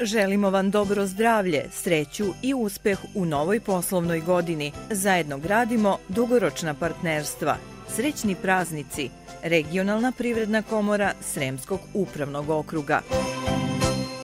Želimo vam dobro zdravlje, sreću i uspeh u novoj poslovnoj godini. Zajedno gradimo dugoročna partnerstva. Srećni praznici. Regionalna privredna komora Sremskog upravnog okruga.